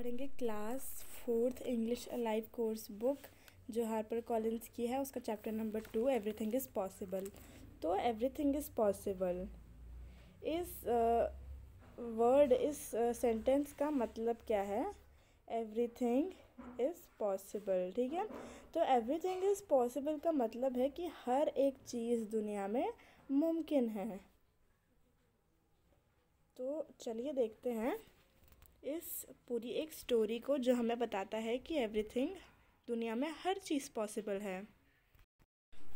पढ़ेंगे class fourth English live course book जो Harper Collins की है, उसका chapter number two, everything is possible. तो एवरीथिंग इज़ पॉसिबल। इस वर्ड, इस सेंटेंस का मतलब क्या है? एवरीथिंग इज़ पॉसिबल, ठीक है? तो एवरीथिंग इज़ पॉसिबल का मतलब है कि हर एक चीज़ दुनिया में मुमकिन है। तो चलिए देखते हैं। इस पूरी एक स्टोरी को जो हमें बताता है कि एवरीथिंग दुनिया में हर चीज़ पॉसिबल है।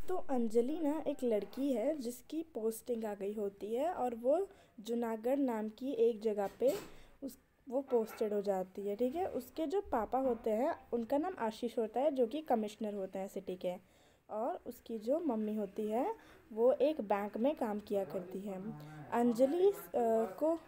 तो अंजलि ना एक लड़की है जिसकी पोस्टिंग आ गई होती है और वो जूनागढ़ नाम की एक जगह पे उस, वो पोस्टेड हो जाती है, ठीक है? उसके जो पापा होते हैं, उनका नाम आशीष होता है जो कि कमिश्नर होते हैं सिटी के। और उसकी जो मम्मी होती है, वो एक बैंक में काम किया करती है। अंजलि को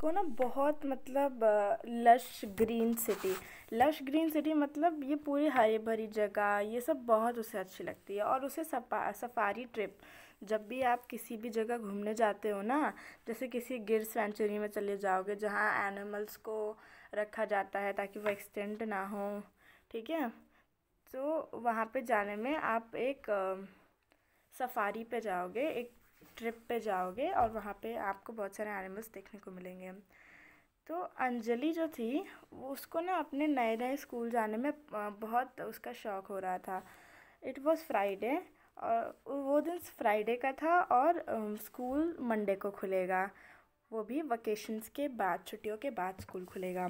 को ना बहुत मतलब lush green city lush green city मतलब ये पूरी हरी भरी जगह, ये सब बहुत उसे अच्छी लगती है। और उसे सफ़ा सफारी ट्रिप जब भी आप किसी भी जगह घूमने जाते हो ना, जैसे किसी गिर सेंचुरी में चले जाओगे, जहाँ एनिमल्स को रखा जाता है ताकि वो एक्सटेंड ना हो, ठीक है? तो वहाँ पे जाने में आप एक सफारी पे जाओगे, एक ट्रिप पे जाओगे और वहाँ पे आपको बहुत सारे एनिमल्स देखने को मिलेंगे। तो अंजलि जो थी, उसको ना अपने नए नए स्कूल जाने में बहुत उसका शौक़ हो रहा था। इट वॉज़ फ्राइडे और वो दिन फ्राइडे का था और स्कूल मंडे को खुलेगा। वो भी वकेशंस के बाद, छुट्टियों के बाद स्कूल खुलेगा।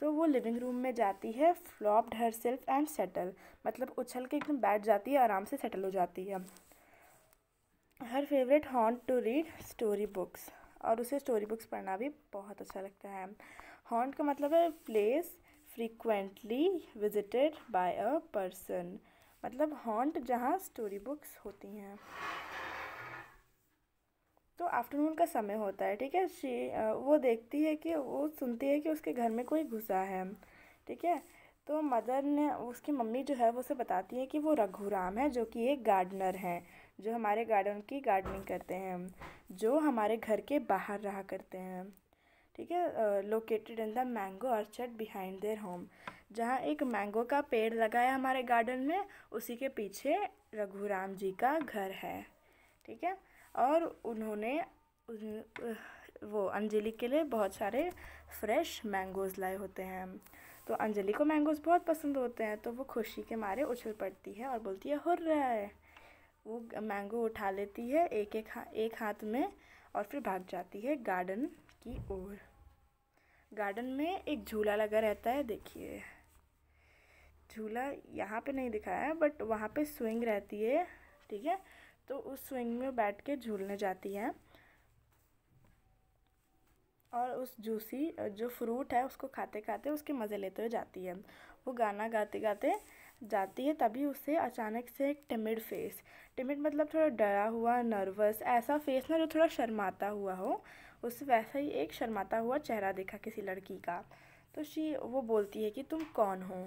तो वो लिविंग रूम में जाती है flopped herself and settle मतलब उछल के एकदम बैठ जाती है, आराम से सेटल हो जाती है। Her favourite haunt to read story books और उसे स्टोरी बुक्स पढ़ना भी बहुत अच्छा लगता है। हॉन्ट का मतलब है place frequently visited by a person मतलब हॉन्ट जहाँ स्टोरी बुक्स होती हैं। तो आफ्टरनून का समय होता है, ठीक है? शी वो देखती है कि, वो सुनती है कि उसके घर में कोई घुसा है। ठीक है? तो मदर ने, उसकी मम्मी जो है, वो उसे बताती है कि वो रघुराम है, जो कि एक गार्डनर हैं। जो हमारे गार्डन की गार्डनिंग करते हैं, जो हमारे घर के बाहर रहा करते हैं। ठीक है? Located in the mango orchard behind their home जहाँ एक मैंगो का पेड़ लगा है हमारे गार्डन में, उसी के पीछे रघुराम जी का घर है। ठीक है? और उन्होंने वो अंजलि के लिए बहुत सारे फ्रेश मैंगोज़ लाए होते हैं। तो अंजलि को मैंगोज़ बहुत पसंद होते हैं तो वो खुशी के मारे उछल पड़ती है और बोलती है हुर रहा है। वो मैंगो उठा लेती है एक एक हा, एक हाथ में और फिर भाग जाती है गार्डन की ओर। गार्डन में एक झूला लगा रहता है देखिए। झूला यहाँ पे नहीं दिखाया है बट वहाँ पे स्विंग रहती है ठीक है? तो उस स्विंग में बैठ के झूलने जाती है। और उस जूसी जो फ्रूट है उसको खाते खाते उसके मज़े लेते हुए जाती है। वो गाना गाते गाते जाती है तभी उसे अचानक से एक टिमिड फेस टिमिड मतलब थोड़ा डरा हुआ नर्वस ऐसा फेस ना जो थोड़ा शर्माता हुआ हो उससे वैसा ही एक शर्माता हुआ चेहरा देखा किसी लड़की का। तो शी, वो बोलती है कि तुम कौन हो?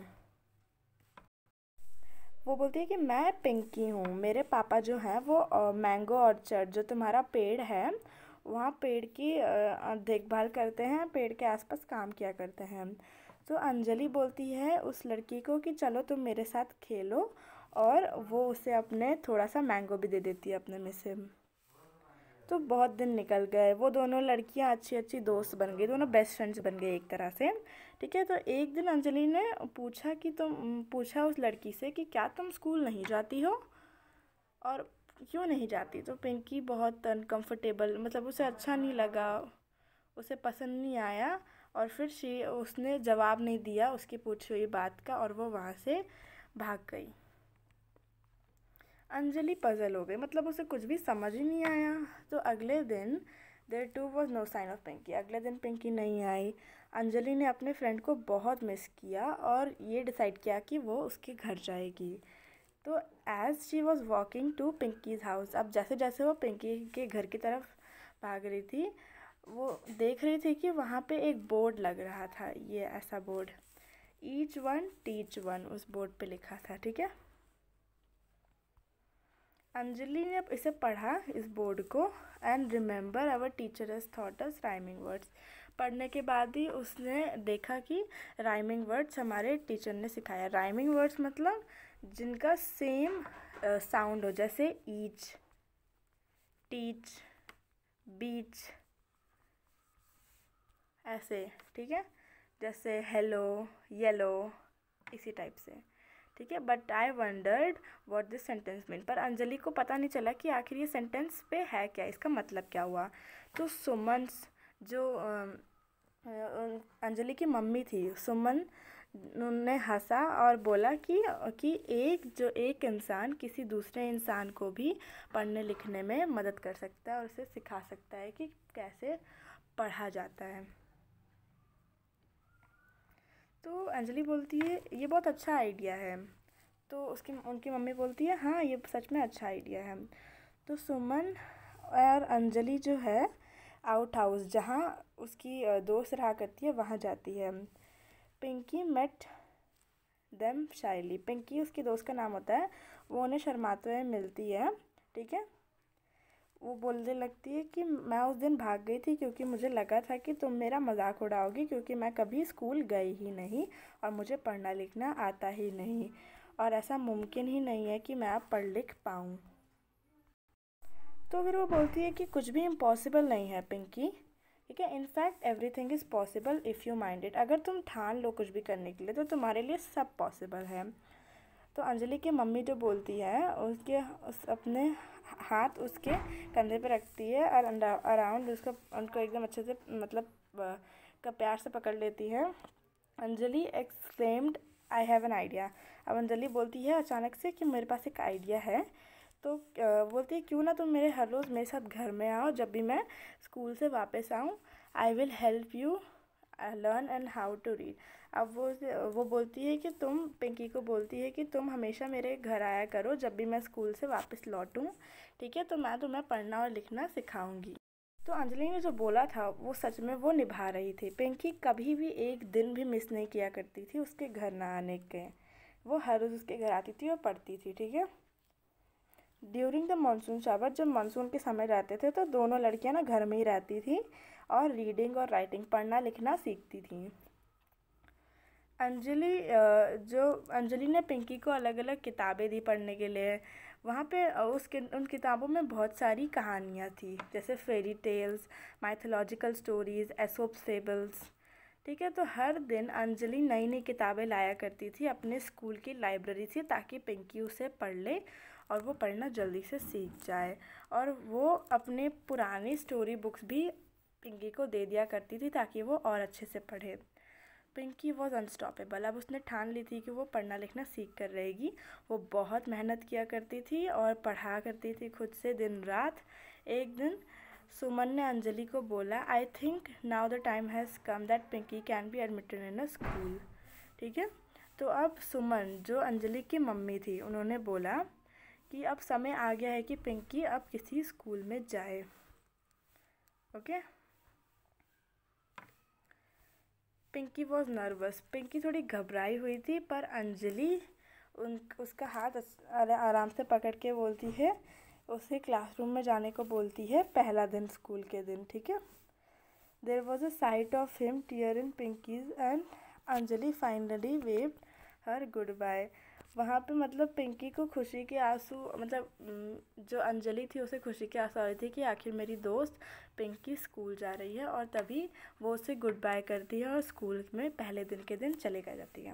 वो बोलती है कि मैं पिंकी हूँ, मेरे पापा जो हैं वो मैंगो ऑर्चर्ड जो तुम्हारा पेड़ है, वहाँ पेड़ की देखभाल करते हैं, पेड़ के आसपास काम किया करते हैं। तो अंजलि बोलती है उस लड़की को कि चलो तुम मेरे साथ खेलो और वो उसे अपने थोड़ा सा मैंगो भी दे देती है अपने में से। तो बहुत दिन निकल गए। वो दोनों लड़कियाँ अच्छी अच्छी दोस्त बन गई, दोनों बेस्ट फ्रेंड्स बन गए एक तरह से। ठीक है तो एक दिन अंजलि ने पूछा कि तुम, पूछा उस लड़की से कि क्या तुम स्कूल नहीं जाती हो? और क्यों नहीं जाती? तो पिंकी बहुत अनकम्फर्टेबल मतलब उसे अच्छा नहीं लगा, उसे पसंद नहीं आया। और फिर शी उसने जवाब नहीं दिया, उसकी पूछी हुई बात का और वो वहाँ से भाग गई। अंजलि पजल हो गई। मतलब उसे कुछ भी समझ ही नहीं आया। तो अगले दिन there too was no sign of Pinky अगले दिन पिंकी नहीं आई। अंजलि ने अपने फ्रेंड को बहुत मिस किया और ये डिसाइड किया कि वो उसके घर जाएगी। तो as she was walking to Pinky's house अब जैसे जैसे वो पिंकी के घर की तरफ़ भाग रही थी वो देख रही थी कि वहाँ पे एक बोर्ड लग रहा था ये ऐसा board. Each one teach one उस बोर्ड पे लिखा था ठीक है? अंजलि ने इसे पढ़ा इस बोर्ड को and remember our teacher as thought rhyming words पढ़ने के बाद ही उसने देखा कि राइमिंग वर्ड्स हमारे टीचर ने सिखाया। राइमिंग वर्ड्स मतलब जिनका सेम साउंड uh, हो जैसे ईच टीच बीच ऐसे, ठीक है? जैसे हेलो येलो इसी टाइप से, ठीक है? But I wondered what this sentence mean पर अंजलि को पता नहीं चला कि आखिर ये सेंटेंस पे है क्या? इसका मतलब क्या हुआ? तो सुमन, जो अंजलि की मम्मी थी, सुमन ने हंसा और बोला कि कि एक, जो एक इंसान किसी दूसरे इंसान को भी पढ़ने लिखने में मदद कर सकता है और उसे सिखा सकता है कि कैसे पढ़ा जाता है। तो अंजलि बोलती है, ये बहुत अच्छा आइडिया है। तो उसकी, उनकी मम्मी बोलती है हाँ ये सच में अच्छा आइडिया है। तो सुमन और अंजलि जो है आउट हाउस जहाँ उसकी दोस्त रहा करती है, वहाँ जाती है। Pinky met them shyly Pinky, उसकी दोस्त का नाम होता है, वो उन्हें शर्माते हुए मिलती है, ठीक है? वो बोलने लगती है कि मैं उस दिन भाग गई थी क्योंकि मुझे लगा था कि तुम मेरा मज़ाक उड़ाओगी क्योंकि मैं कभी स्कूल गई ही नहीं और मुझे पढ़ना लिखना आता ही नहीं। और ऐसा मुमकिन ही नहीं है कि मैं अब पढ़ लिख पाऊँ। तो फिर वो बोलती है कि कुछ भी इम्पॉसिबल नहीं है, पिंकी। ठीक है? In fact everything is possible if you mind it अगर तुम ठान लो कुछ भी करने के लिए तो तुम्हारे लिए सब पॉसिबल है। तो अंजलि की मम्मी जो बोलती है, उसके उस अपने हाथ उसके कंधे पे रखती है और अराउंड उसको, उनको एकदम अच्छे से मतलब का प्यार से पकड़ लेती है। Anjali exclaimed I have an idea अब अंजलि बोलती है अचानक से कि मेरे पास एक आइडिया है। तो बोलती है, क्यों ना तुम मेरे हर रोज़ मेरे साथ घर में आओ, जब भी मैं स्कूल से वापस आऊँ I will help you learn and how to read अब वो वो बोलती है कि तुम, पिंकी को बोलती है कि तुम हमेशा मेरे घर आया करो जब भी मैं स्कूल से वापस लौटूँ, ठीक है? तो मैं तुम्हें पढ़ना और लिखना सिखाऊँगी। तो अंजलि ने जो बोला था, वो सच में वो निभा रही थी। पिंकी कभी भी एक दिन भी मिस नहीं किया करती थी उसके घर ना आने के। वो हर रोज़ उसके घर आती थी और पढ़ती थी, ठीक है? ड्यूरिंग द मानसून शावर जब मानसून के समय रहते थे तो दोनों लड़कियाँ ना घर में ही रहती थी और रीडिंग और राइटिंग पढ़ना लिखना सीखती थी। अंजलि जो अंजलि ने पिंकी को अलग अलग किताबें दी पढ़ने के लिए, वहाँ पे उस उन किताबों में बहुत सारी कहानियाँ थी, जैसे fairy tales mythological stories Aesop's fables ठीक है तो हर दिन अंजलि नई नई किताबें लाया करती थी, अपने स्कूल की लाइब्रेरी से, ताकि पिंकी उसे पढ़ ले और वो पढ़ना जल्दी से सीख जाए। और वो अपने पुरानी स्टोरी बुक्स भी पिंकी को दे दिया करती थी, ताकि वो और अच्छे से पढ़े। पिंकी वॉज़ अनस्टॉपेबल अब उसने ठान ली थी कि वो पढ़ना लिखना सीख कर रहेगी। वो बहुत मेहनत किया करती थी और पढ़ा करती थी खुद से दिन रात। एक दिन सुमन ने अंजलि को बोला I think now the time has come that Pinky can be admitted in a school ठीक है? तो अब सुमन, जो अंजलि की मम्मी थी, उन्होंने बोला कि अब समय आ गया है कि पिंकी अब किसी स्कूल में जाए। Okay? Pinky was nervous Pinky थोड़ी घबराई हुई थी, पर अंजलि उन, उसका हाथ आराम से पकड़ के बोलती है, उसे क्लासरूम में जाने को बोलती है पहला दिन स्कूल के दिन, ठीक है? There was a sight of him tear in Pinky's and Anjali finally wave her goodbye वहाँ पे मतलब पिंकी को खुशी के आँसू मतलब जो अंजलि थी उसे खुशी के आँसू आ रही थी कि आखिर मेरी दोस्त पिंकी स्कूल जा रही है और तभी वो उसे गुड बाय करती है और स्कूल में पहले दिन के दिन चले गए जाती है।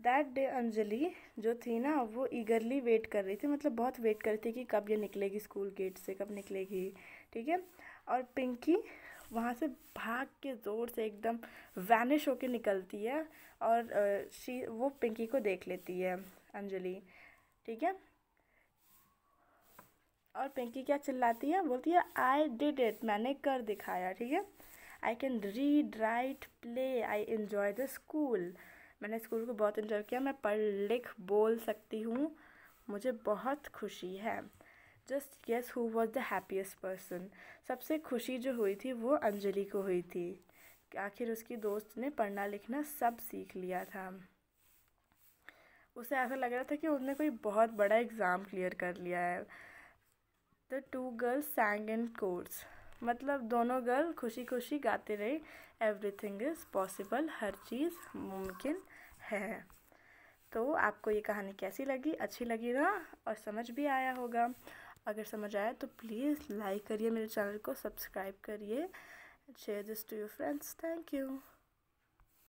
दैट डे अंजलि जो थी ना, वो ईगरली वेट कर रही थी मतलब बहुत वेट कर रही थी कि कब ये निकलेगी स्कूल गेट से, कब निकलेगी, ठीक है? और पिंकी वहाँ से भाग के ज़ोर से एकदम वैनिश होके निकलती है। और शी, वो पिंकी को देख लेती है, अंजलि। ठीक है? और पिंकी क्या चिल्लाती है? बोलती है आई डिड इट मैंने कर दिखाया, ठीक है? I can read write play I enjoy the school मैंने स्कूल को बहुत इन्जॉय किया, मैं पढ़, लिख, बोल सकती हूँ। मुझे बहुत खुशी है। Just guess who was the happiest person सबसे खुशी जो हुई थी, वो अंजलि को हुई थी। आखिर उसकी दोस्त ने पढ़ना लिखना सब सीख लिया था। उसे ऐसा लग रहा था कि उसने कोई बहुत बड़ा एग्ज़ाम क्लियर कर लिया है। The two girls sang in chorus मतलब दोनों गर्ल खुशी खुशी गाते रही। एवरीथिंग इज़ पॉसिबल हर चीज़ मुमकिन है। तो आपको ये कहानी कैसी लगी? अच्छी लगी ना? और समझ भी आया होगा। अगर समझ आया तो प्लीज़ लाइक करिए मेरे चैनल को सब्सक्राइब करिए। and share this to your friends. Thank you.